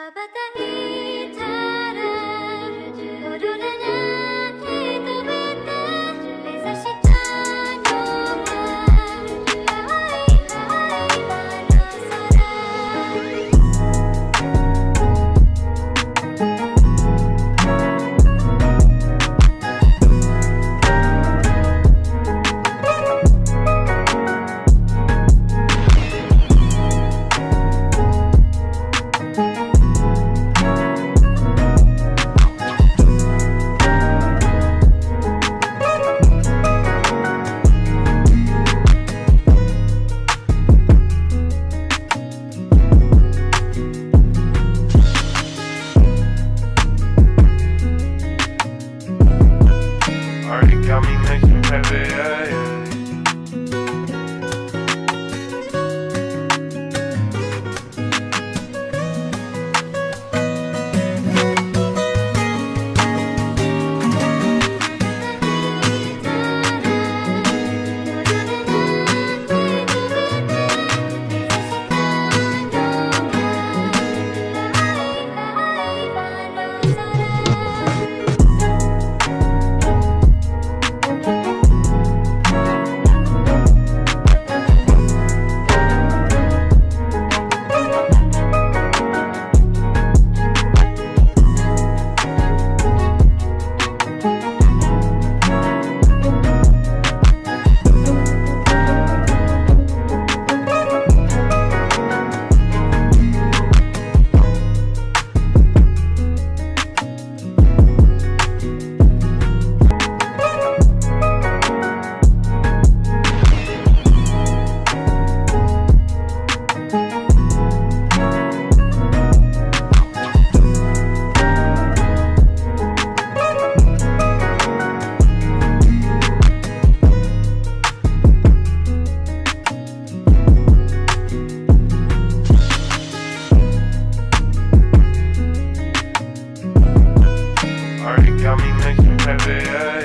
爸爸的。got me make you yeah.